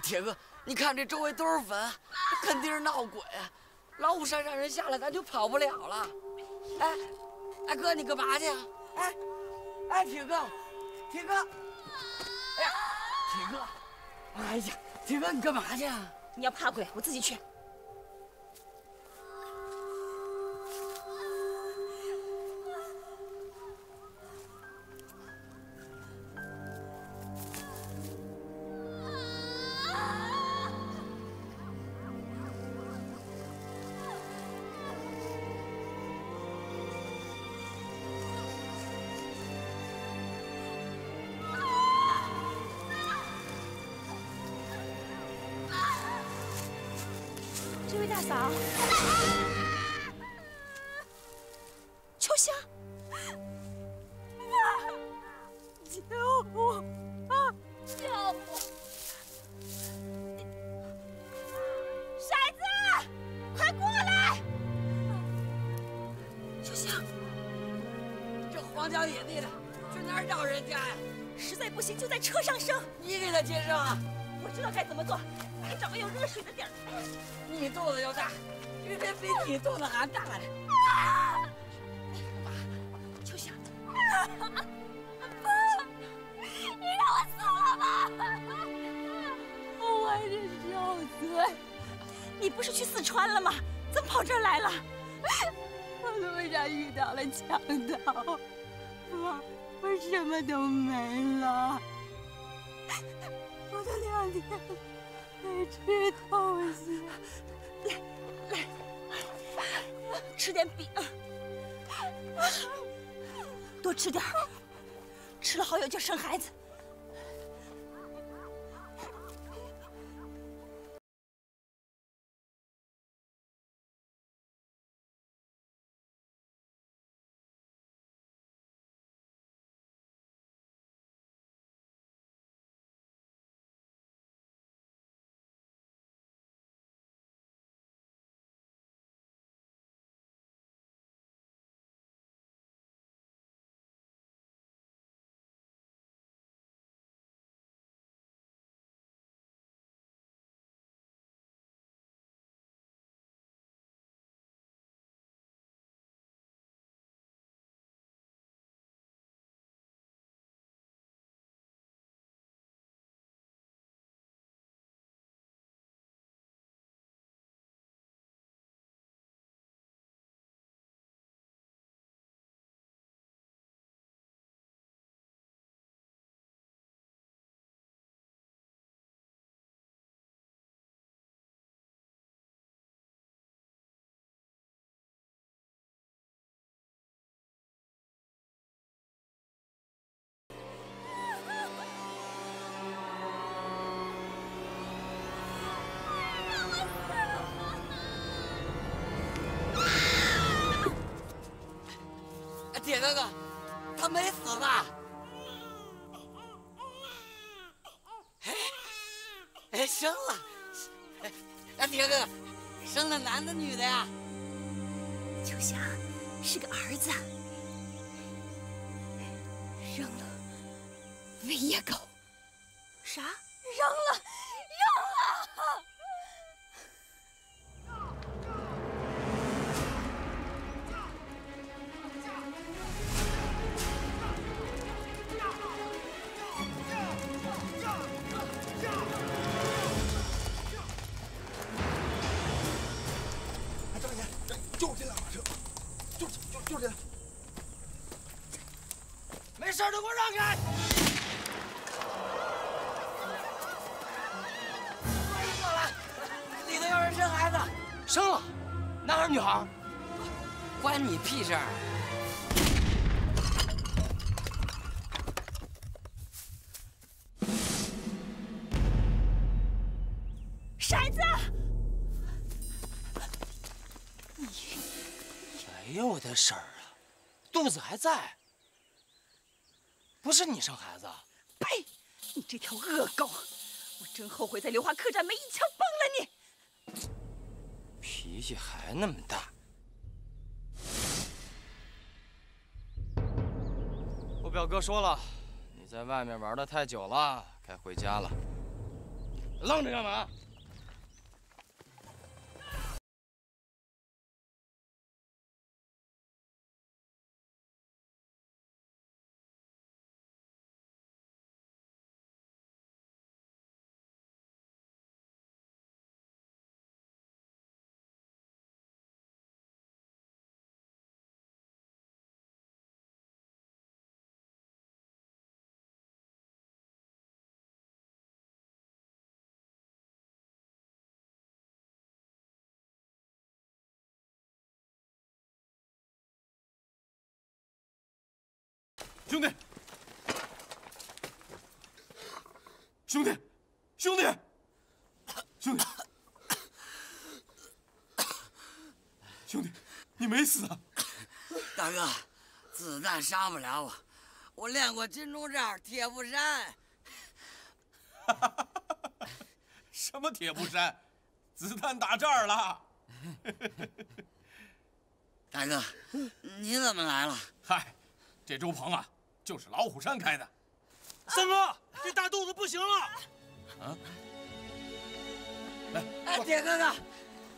铁哥，你看这周围都是坟，肯定是闹鬼。老虎山上人下来，咱就跑不了了。哎，哎哥，你干嘛去啊？哎，哎铁哥，铁哥，哎呀，铁哥，哎呀，铁哥，你干嘛去啊？你要怕鬼，我自己去。荒郊野地的，去哪儿找人家呀？实在不行就在车上生。你给他接生啊！我知道该怎么做，快找个有热水的地儿。你肚子又大，这人比你肚子还大呢。秋香，你让我死了吧！我还是受罪。你不是去四川了吗？怎么跑这儿来了？我路上遇到了强盗，我我什么都没了。我都两天没吃东西。来来，吃点饼，多吃点吃了好有劲生孩子。生了男的女的呀？秋香是个儿子，扔了喂野狗。啥？扔了，的事儿啊，肚子还在。不是你生孩子？呸！你这条恶狗，我真后悔在流花客栈没一枪崩了你。脾气还那么大。我表哥说了，你在外面玩的太久了，该回家了。愣着干嘛？兄弟，兄弟，兄弟，兄弟，兄弟，你没死啊？大哥，子弹杀不了我，我练过金钟罩、铁布衫。什么铁布衫？子弹打这儿了。大哥，你怎么来了？嗨，这周鹏啊，就是老虎山开的。三哥，这大肚子不行了。啊！哎，铁哥哥，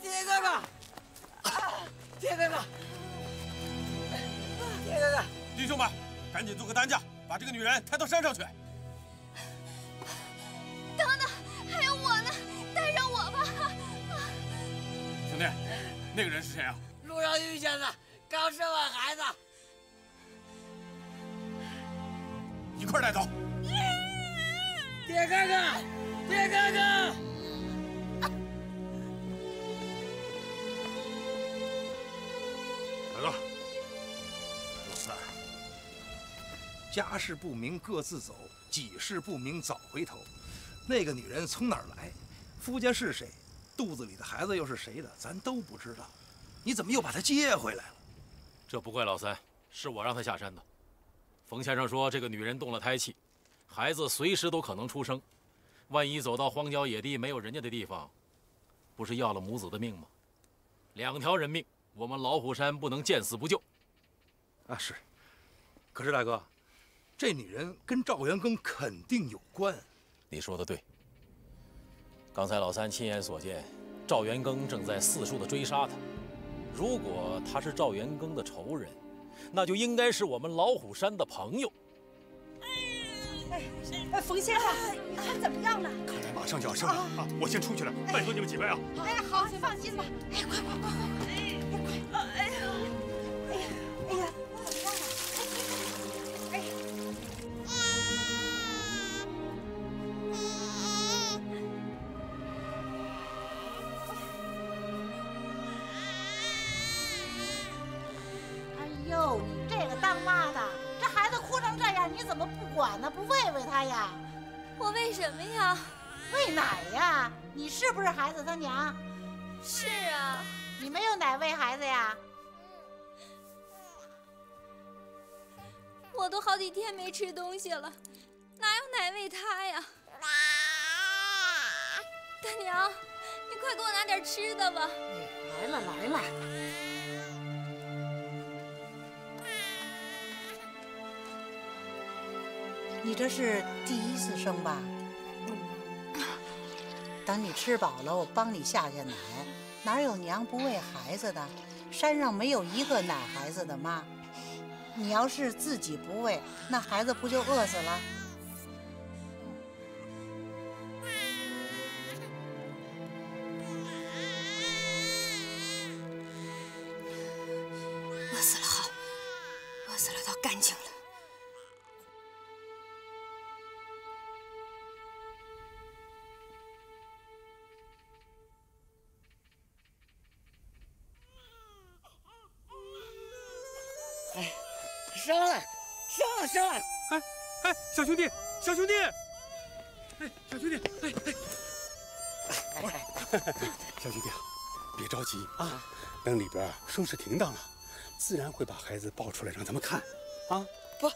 铁哥哥，啊铁哥哥，铁哥哥，弟兄们，赶紧做个担架，把这个女人抬到山上去。等等，还有我呢，带上我吧。兄弟，那个人是谁啊？路上遇见的，刚生完孩子。一块带走。爹哥哥，爹哥哥。大哥，老三，家事不明各自走，己事不明早回头。那个女人从哪儿来？夫家是谁？肚子里的孩子又是谁的？咱都不知道。你怎么又把她接回来了？这不怪老三，是我让她下山的。冯先生说，这个女人动了胎气，孩子随时都可能出生。万一走到荒郊野地没有人家的地方，不是要了母子的命吗？两条人命，我们老虎山不能见死不救。啊，是。可是大哥，这女人跟赵元庚肯定有关。你说的对。刚才老三亲眼所见，赵元庚正在四处的追杀他。如果他是赵元庚的仇人，那就应该是我们老虎山的朋友。哎，哎冯先生，你看怎么样了？看来马上就要生了啊！我先出去了，拜托你们几位啊！哎，好，你放心吧。哎，快快快快快！他娘？是啊，你没有奶喂孩子呀？我都好几天没吃东西了，哪有奶喂他呀？大娘，你快给我拿点吃的吧。来了来了。你这是第一次生吧？等你吃饱了，我帮你下下奶。哪有娘不喂孩子的？山上没有一个奶孩子的妈。你要是自己不喂，那孩子不就饿死了？收拾停当了，自然会把孩子抱出来让咱们看，啊。不，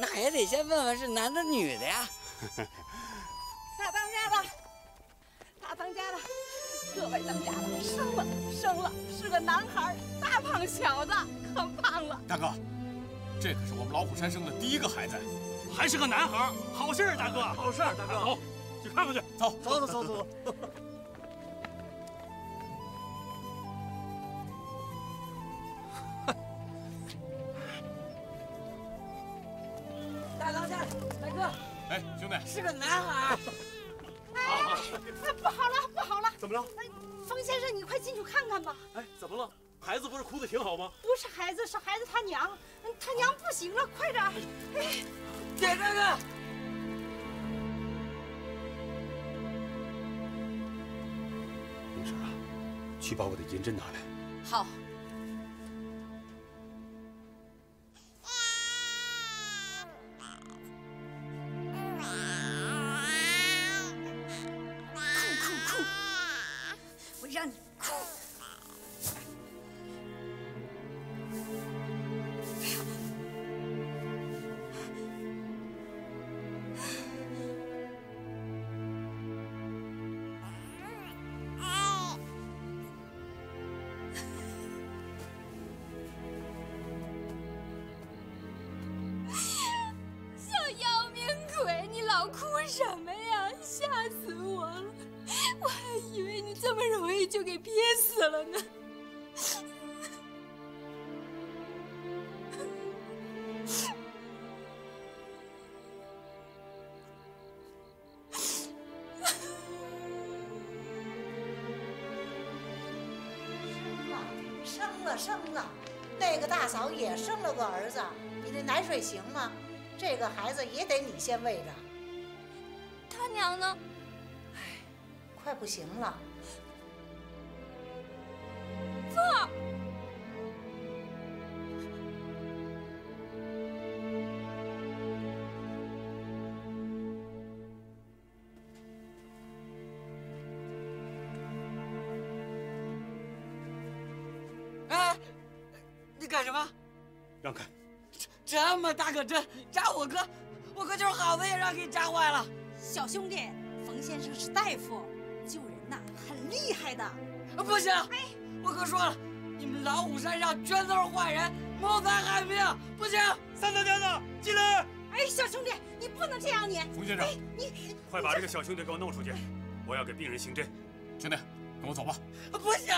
那也得先问问是男的女的呀。大当家的，大当家的，各位当家的，生了，生了，是个男孩，大胖小子，可胖了。大哥，这可是我们老虎山生的第一个孩子。还是个男孩，好事儿，大哥，好事儿，大哥。走，去看看去。走走走走走走。挺好吗？不是孩子，是孩子他娘，他娘不行了，快点！哎，铁哥哥，明婶啊，去把我的银针拿来。好。了呢。生了生了，那个大嫂也生了个儿子，你这奶水行吗？这个孩子也得你先喂着。他娘呢？快不行了，这么大个针扎我哥，我哥就是好子也让给扎坏了。小兄弟，冯先生是大夫，救人呐很厉害的。不行，我哥说了，你们老虎山上全都是坏人，谋财害命，不行。三当家子进来！哎，小兄弟，你不能这样，你。冯先生哎，你快把这个小兄弟给我弄出去，我要给病人行针。兄弟，跟我走吧。不行，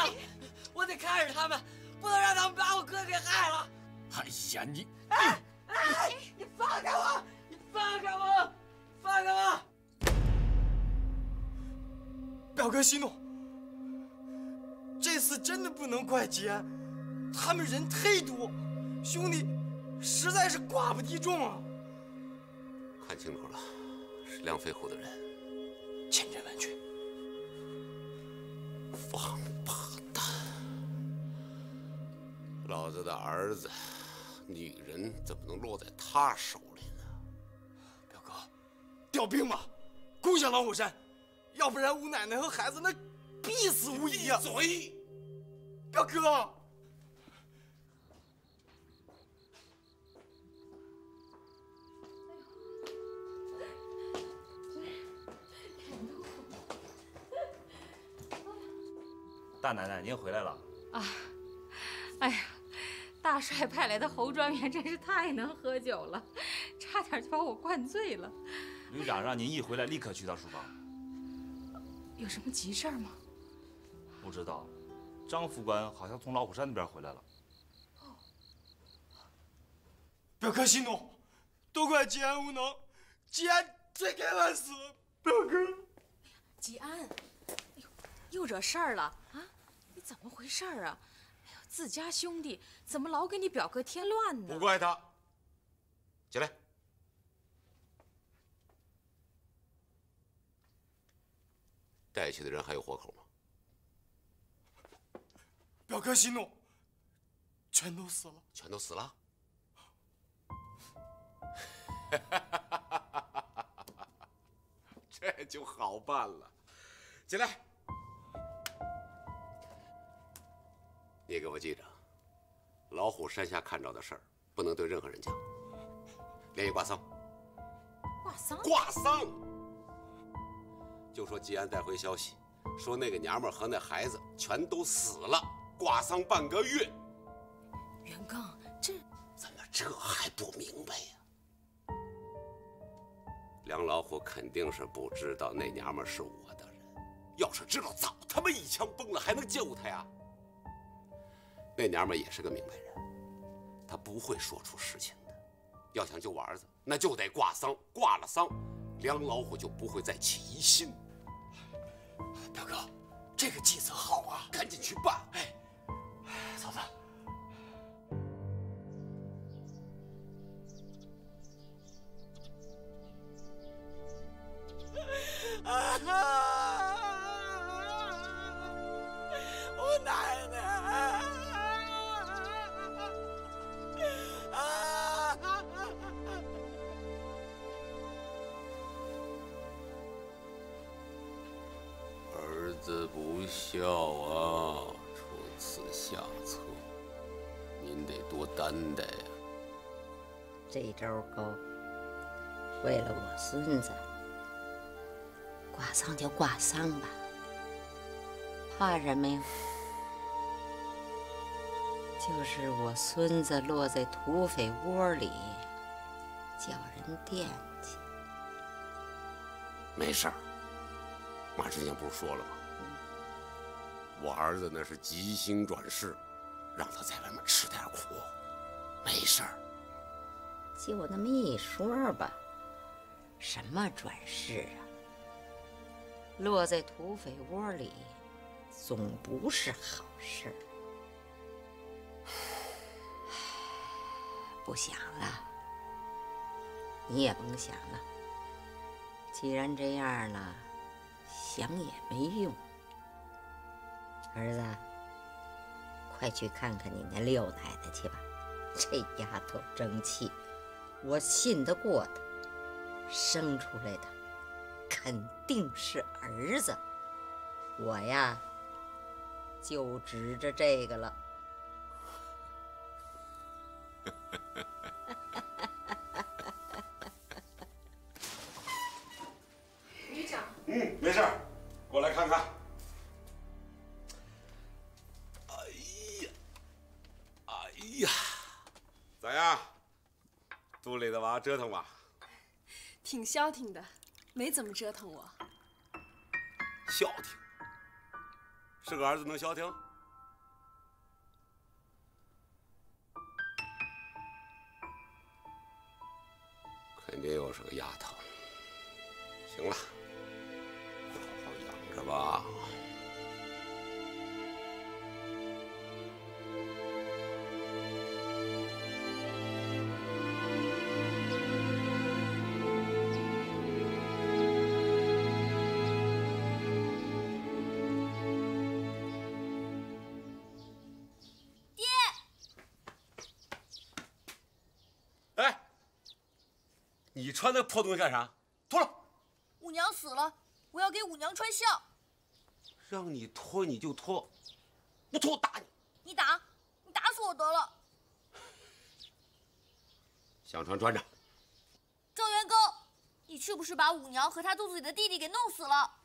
我得看着他们，不能让他们把我哥给害了。哎呀，你哎哎，你放开我！你放开我！放开我！表哥息怒，这次真的不能怪吉安，他们人忒多，兄弟实在是寡不敌众啊。看清楚了，是梁飞虎的人，千真万确。王八蛋！老子的儿子、女人怎么能落在他手里呢？表哥，调兵吧，攻下老虎山，要不然吴奶奶和孩子那必死无疑啊！嘴！表哥，大奶奶，您回来了。啊，哎呀，大帅派来的侯专员真是太能喝酒了，差点就把我灌醉了。旅长让您一回来立刻去趟书房。有什么急事儿吗？不知道，张副官好像从老虎山那边回来了。表哥息怒，都怪吉安无能，吉安罪该万死。表哥，吉安，哎呦，又惹事儿了啊？你怎么回事儿啊？自家兄弟怎么老给你表哥添乱呢？不怪他。起来。带去的人还有活口吗？表哥息怒，全都死了。全都死了。这就好办了。起来，你给我记着，老虎山下看着的事儿，不能对任何人讲。连夜挂丧。挂丧？挂丧。就说吉安带回消息，说那个娘们和那孩子全都死了，挂丧半个月。袁刚，这怎么这还不明白呀、梁老虎肯定是不知道那娘们是我的人，要是知道，早他妈一枪崩了，还能救他呀？那娘们也是个明白人，她不会说出实情的。要想救我儿子，那就得挂丧，挂了丧，梁老虎就不会再起疑心。表哥，这个计策好啊，赶紧去办。哎，嫂子。这招高，为了我孙子。挂丧就挂丧吧，怕什么呀？就是我孙子落在土匪窝里，叫人惦记。没事儿，妈之前不是说了吗？我儿子那是急星转世，让他在外面吃点苦，没事儿。就那么一说吧，什么转世啊？落在土匪窝里，总不是好事。不想了，你也甭想了。既然这样了，想也没用。儿子，快去看看你那六奶奶去吧。这丫头争气，我信得过他，生出来的。肯定是儿子，我呀，就指着这个了。局长，嗯，没事儿，过来看看。折腾吧？挺消停的。没怎么折腾我，消停，是个儿子能消停？肯定又是个丫头。行了，好好养着吧。你穿那破东西干啥？脱了！五娘死了，我要给五娘穿孝。让你脱你就脱，不脱我打你！你打，你打死我得了。想穿穿着。赵元庚，你是不是把五娘和她肚子里的弟弟给弄死了？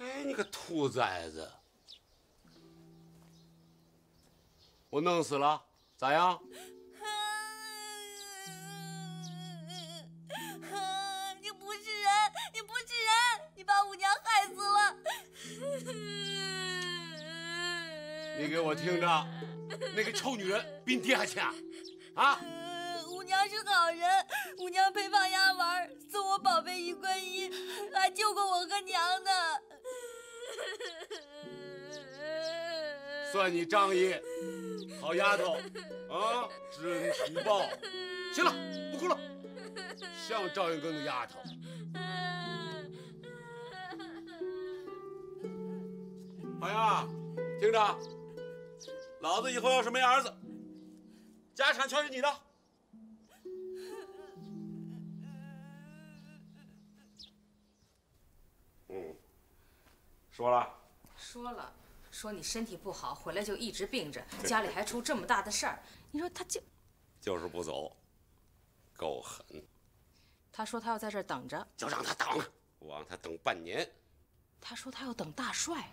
哎，你个兔崽子！我弄死了，咋样？你把五娘害死了！你给我听着，那个臭女人比你爹还强，啊！五娘是好人，五娘陪胖丫玩，送我宝贝一冠衣，还救过我和娘呢。算你仗义，好丫头，啊，知恩图报。行了，不哭了，像赵云庚的丫头。胖丫，听着。老子以后要是没儿子，家产全是你的。嗯，说了。说了，说你身体不好，回来就一直病着，家里还出这么大的事儿，你说他就就是不走，够狠。他说他要在这儿等着，就让他等，我让他等半年。他说他要等大帅。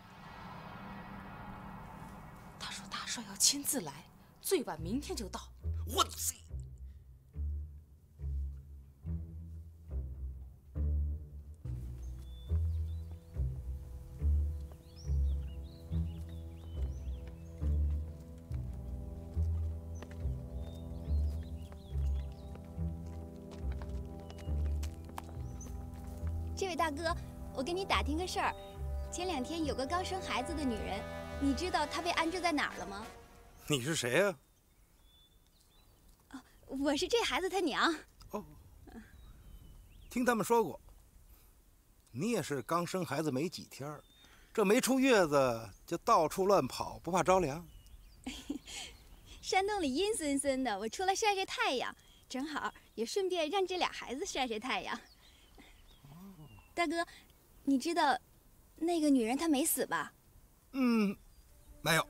他说大帅要亲自来，最晚明天就到。我操！这位大哥，我给你打听个事儿。前两天有个刚生孩子的女人你知道他被安置在哪儿了吗？你是谁呀、我是这孩子他娘。哦听他们说过，你也是刚生孩子没几天儿这没出月子就到处乱跑，不怕着凉？山洞里阴森森的，我出来晒晒太阳，正好也顺便让这俩孩子晒晒太阳。大哥，你知道那个女人她没死吧？嗯，没有。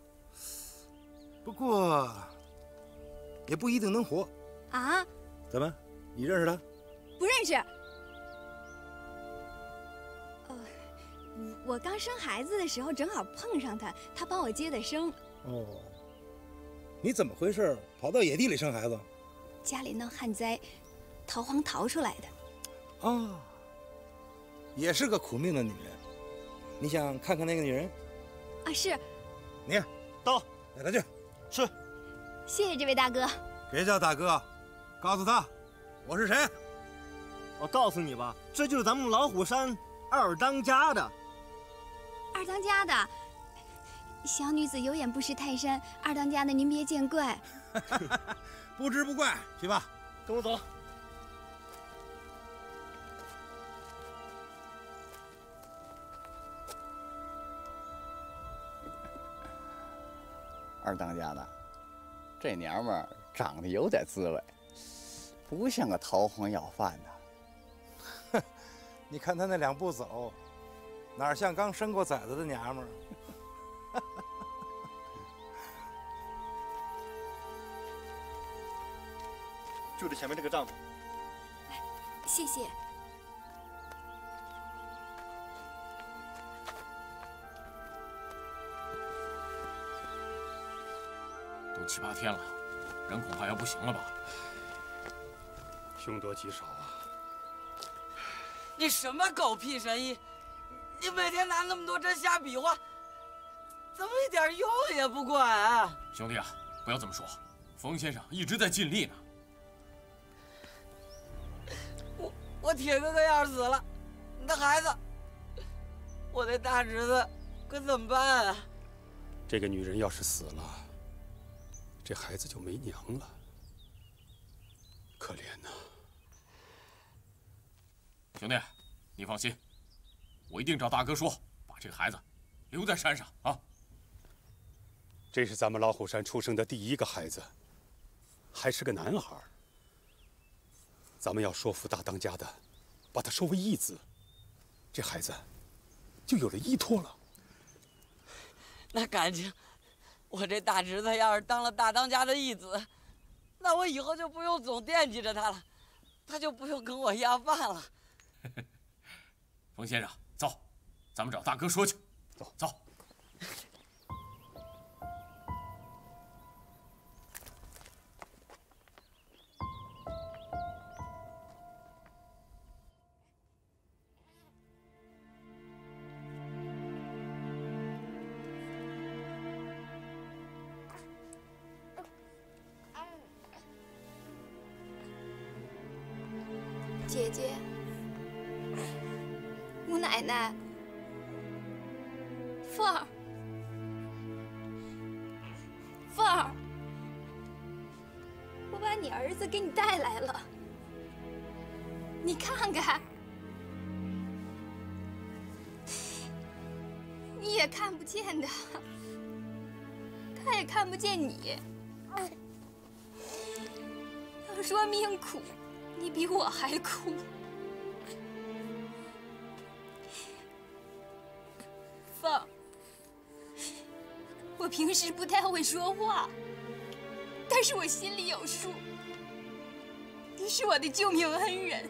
不过也不一定能活。啊，怎么？你认识他？不认识。呃，我刚生孩子的时候正好碰上他，他帮我接的生。哦，你怎么回事？跑到野地里生孩子？家里闹旱灾，逃荒逃出来的。啊，也是个苦命的女人。你想看看那个女人？啊，是，你到，带他去。是。谢谢这位大哥。别叫大哥，告诉他我是谁。我告诉你吧，这就是咱们老虎山二当家的。二当家的，小女子有眼不识泰山，二当家的您别见怪。不知不怪，去吧。跟我走。二当家的，这娘们儿长得有点滋味，不像个逃荒要饭的。你看她那两步走，哪像刚生过崽子的娘们儿？就这前面这个帐篷。谢谢。七八天了，人恐怕要不行了吧？凶多吉少啊！你什么狗屁神医？你每天拿那么多针瞎比划，怎么一点用也不管啊？兄弟啊，不要这么说，冯先生一直在尽力呢。我我铁哥哥要是死了，那孩子，我那大侄子可怎么办啊？这个女人要是死了，这孩子就没娘了，可怜呐！兄弟，你放心，我一定找大哥说，把这个孩子留在山上啊。这是咱们老虎山出生的第一个孩子，还是个男孩。咱们要说服大当家的，把他收为义子，这孩子就有了依托了。那感情，我这大侄子要是当了大当家的义子，那我以后就不用总惦记着他了，他就不用跟我要饭了。冯先生，走，咱们找大哥说去。走走。平时不太会说话，但是我心里有数。你是我的救命恩人，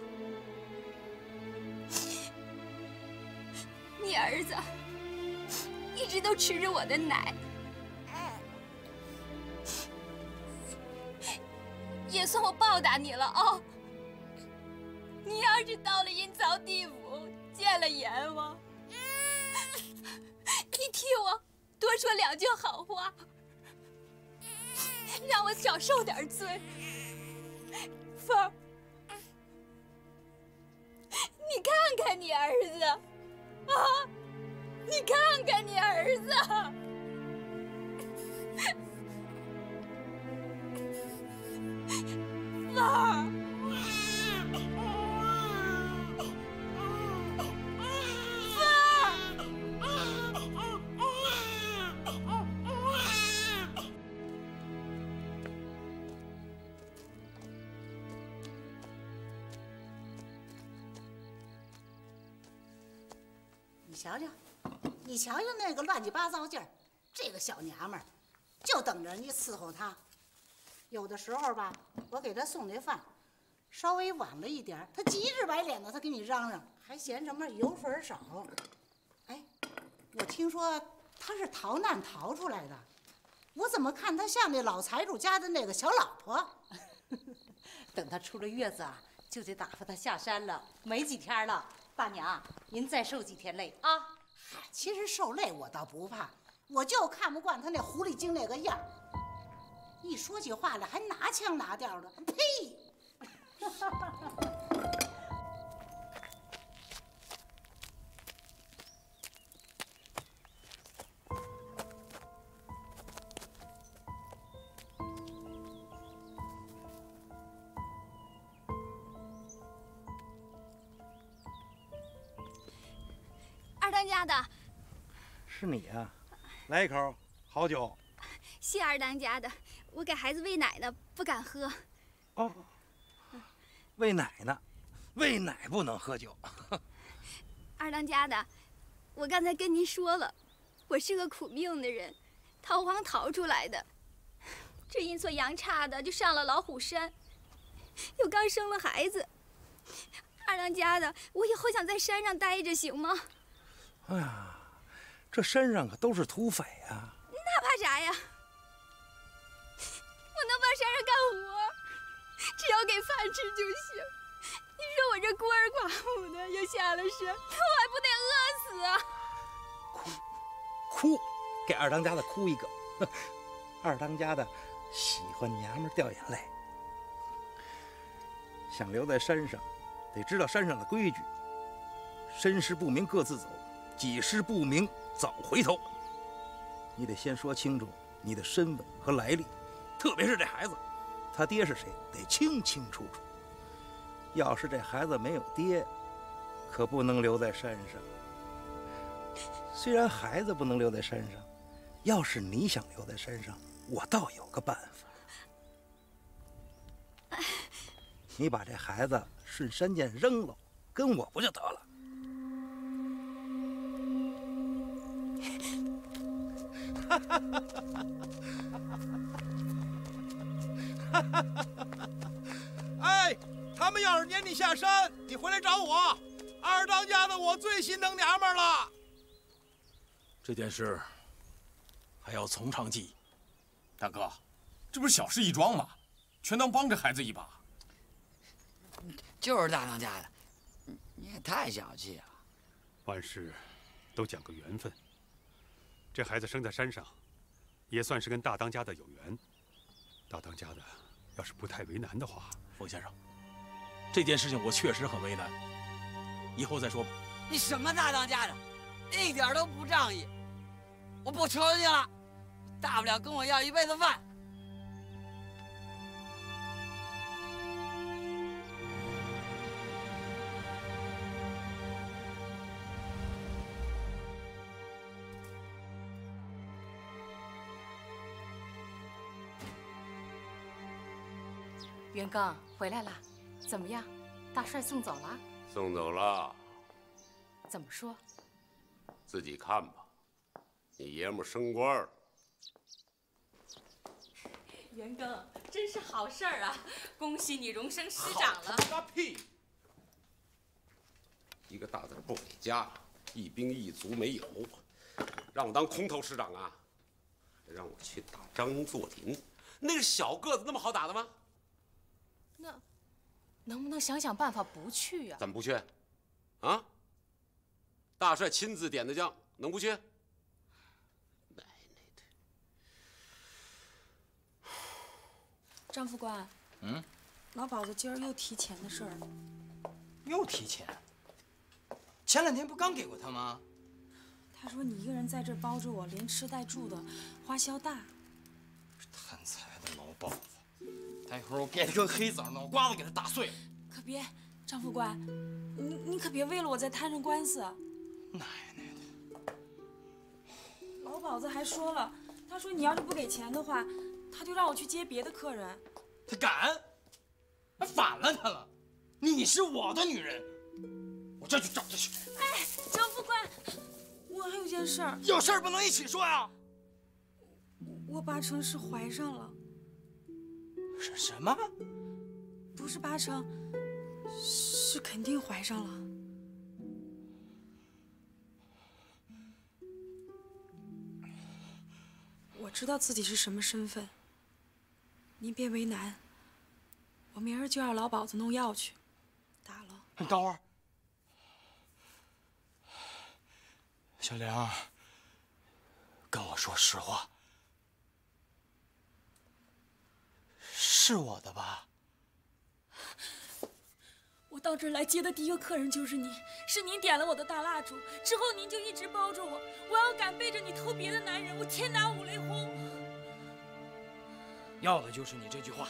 你儿子一直都吃着我的奶。也算我报答你了哦。你要是到了阴曹地府见了阎王，你替我多说两句好话。让我少受点罪。凤儿你看看你儿子。啊你看看你儿子。凤儿。你瞧瞧那个乱七八糟劲儿，这个小娘们儿就等着人家伺候她。有的时候吧，我给她送那饭，稍微晚了一点，她急着白脸子，她给你嚷嚷，还嫌什么油水少。哎，我听说她是逃难逃出来的，我怎么看她像那老财主家的那个小老婆？等她出了月子啊，就得打发她下山了，没几天了。大娘，您再受几天累啊！嗨，其实受累我倒不怕，我就看不惯他那狐狸精那个样。一说起话来还拿腔拿调的，呸！哈哈哈哈来一口，好酒。谢二当家的，我给孩子喂奶呢，不敢喝。哦，喂奶呢，喂奶不能喝酒。二当家的，我刚才跟您说了，我是个苦命的人，逃荒逃出来的。这阴错阳差的就上了老虎山，又刚生了孩子。二当家的，我以后想在山上待着，行吗？哎呀，这山上可都是土匪啊！那怕啥呀？我能帮山上干活，只要给饭吃就行。你说我这孤儿寡母的，又下了山，我还不得饿死啊？哭，哭给二当家的哭一个。二当家的喜欢娘们掉眼泪，想留在山上，得知道山上的规矩。身世不明各自走，己世不明早回头。你得先说清楚你的身份和来历，特别是这孩子，他爹是谁，得清清楚楚。要是这孩子没有爹，可不能留在山上。虽然孩子不能留在山上，要是你想留在山上，我倒有个办法。你把这孩子顺山涧扔了，跟我不就得了？哎，他们要是撵你下山，你回来找我。二当家的，我最心疼娘们儿了。这件事还要从长计议。大哥，这不是小事一桩吗？全当帮着孩子一把。就是大当家的，你你也太小气了。万事都讲个缘分。这孩子生在山上，也算是跟大当家的有缘。大当家的要是不太为难的话，冯先生，这件事情我确实很为难，以后再说吧。你什么大当家的，一点都不仗义。我不求你了，大不了跟我要一辈子饭。元庚回来了，怎么样？大帅送走了？送走了，怎么说？自己看吧。你爷们升官了，元庚，真是好事儿啊！恭喜你荣升师长了。个屁！一个大字儿不给家，一兵一卒没有，让我当空头师长啊？让我去打张作霖，那个小个子那么好打的吗？那能不能想想办法不去呀、怎么不去？啊？大帅亲自点的将，能不去？张副官，嗯，老鸨子今儿又提钱的事儿，又提钱？前两天不刚给过他吗？他说你一个人在这儿包着我，连吃带住的，花销大。贪财的老鸨子！待会儿我给他个黑枣，脑瓜子给他打碎了。可别，张副官，你你可别为了我再摊上官司。奶奶的！老鸨子还说了，他说你要是不给钱的话，他就让我去接别的客人。他敢？还反了他了！你是我的女人，我这就找他去。哎，张副官，我还有件事儿。有事儿不能一起说呀！我八成是怀上了。是什么？不是八成，是肯定怀上了。我知道自己是什么身份，您别为难。我明儿就让老鸨子弄药去，打了。你等会儿，小玲，跟我说实话，是我的吧？我到这儿来接的第一个客人就是你，是您点了我的大蜡烛，之后您就一直包着我。我要敢背着你偷别的男人，我天打五雷轰！要的就是你这句话。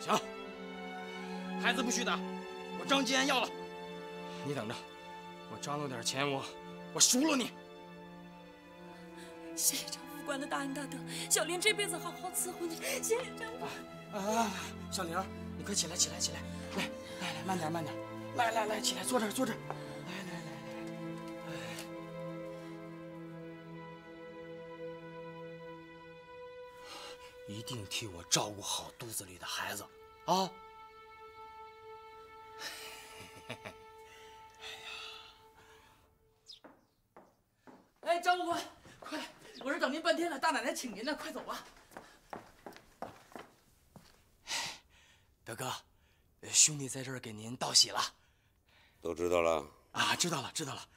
行，孩子不许打，我张金安要了。你等着，我张罗点钱，我我赎了你。谢谢张关的大恩大德，小玲这辈子好好伺候你。谢谢张副。啊，小玲，你快起来，起来，起来，来来来，慢点，慢点，来来来，起来，坐这，坐这。来来来，一定替我照顾好肚子里的孩子，啊！请您呢，快走吧。表哥，兄弟在这儿给您道喜了。都知道了。啊，知道了，知道了。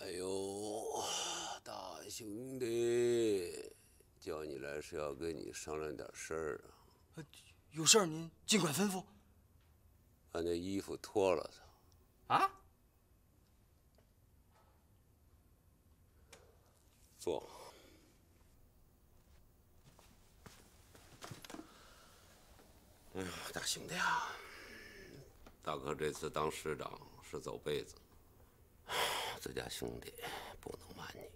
哎呦，大兄弟，叫你来是要跟你商量点事儿啊。有事儿您尽管吩咐。把那衣服脱了它。啊？坐。哎呀，大兄弟啊，大哥这次当师长是走背子，自家兄弟不能瞒你。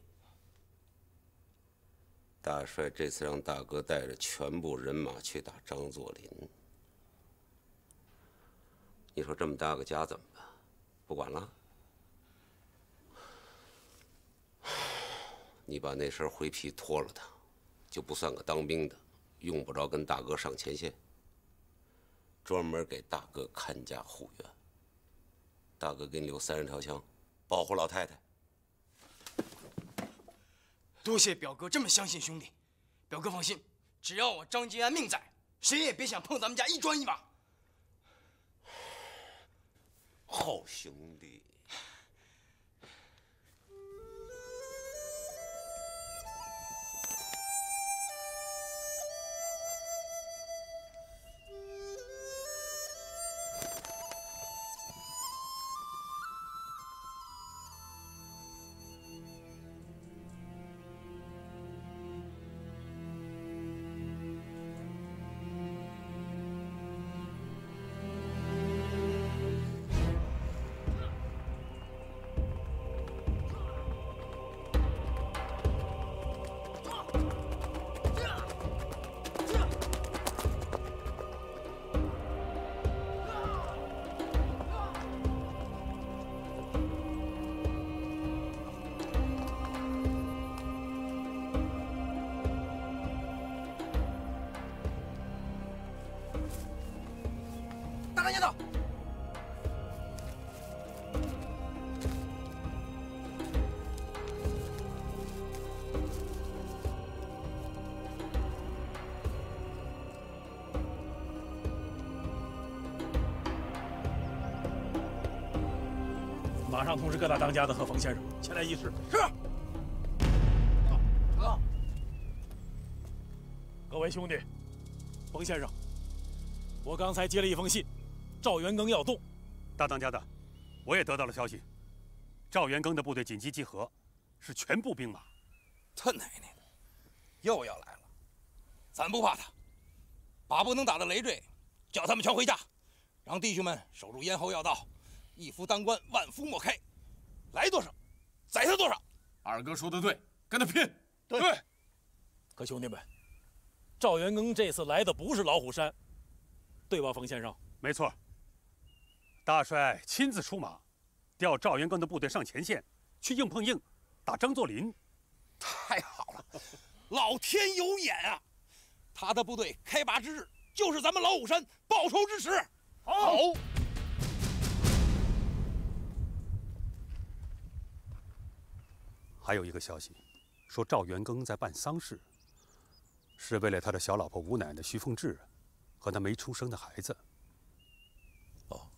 大帅这次让大哥带着全部人马去打张作霖，你说这么大个家怎么办？不管了？你把那身灰皮脱了，它就不算个当兵的，用不着跟大哥上前线。专门给大哥看家护院。大哥给你留三十条枪，保护老太太。多谢表哥这么相信兄弟，表哥放心，只要我张金安命在，谁也别想碰咱们家一砖一瓦。好兄弟。马上通知各大当家的和冯先生前来议事。是。走。各位兄弟，冯先生，我刚才接了一封信，赵元庚要动。大当家的，我也得到了消息，赵元庚的部队紧急集合，是全部兵马。他奶奶的，又要来了！咱不怕他，把不能打的累赘，叫他们全回家，让弟兄们守住咽喉要道，一夫当关，万夫莫开。来多少，宰他多少。二哥说的对，跟他拼！对。可兄弟们，赵元庚这次来的不是老虎山，对吧，冯先生？没错。大帅亲自出马，调赵元庚的部队上前线，去硬碰硬，打张作霖。太好了，老天有眼啊！他的部队开拔之日，就是咱们老虎山报仇之时。好。还有一个消息，说赵元庚在办丧事，是为了他的小老婆吴奶奶徐凤志和他没出生的孩子。哦，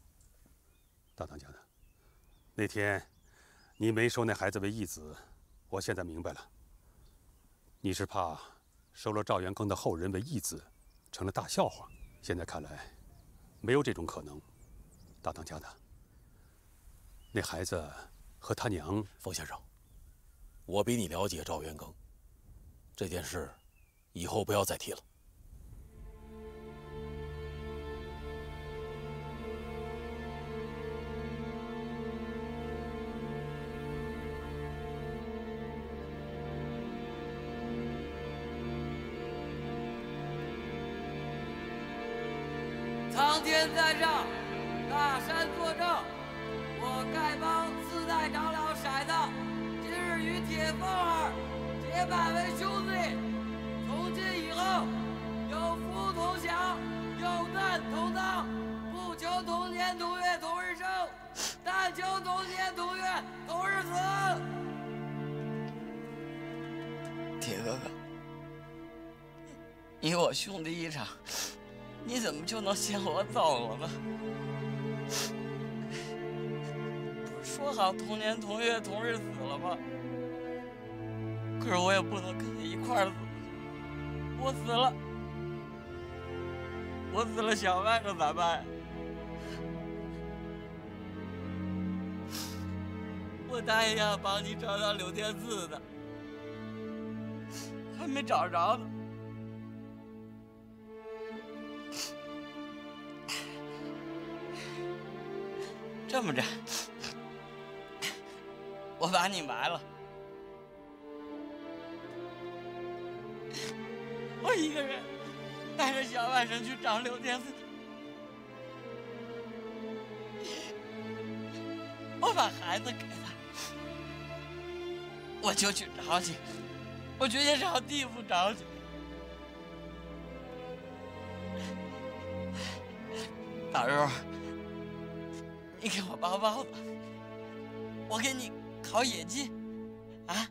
大当家的，那天你没收那孩子为义子，我现在明白了。你是怕收了赵元庚的后人为义子，成了大笑话。现在看来，没有这种可能。大当家的，那孩子和他娘，冯先生。我比你了解赵元庚，这件事以后不要再提了。苍天在上，大山作证，我丐帮四代长老骰子。铁凤儿结拜为兄弟，从今以后有福同享，有难同当，不求同年同月同日生，但求同年同月同日死。铁哥哥，你我兄弟一场，你怎么就能先我走了呢？不是说好同年同月同日死了吗？可是我也不能跟你一块儿死，我死了，我死了，小外甥咋办？我答应要帮你找到柳天赐的，还没找着呢。这么着，我把你埋了。我一个人带着小外甥去找刘天赐，我把孩子给他，我就去找你，我就去找地府找你。大肉，你给我包包子，我给你烤野鸡，啊？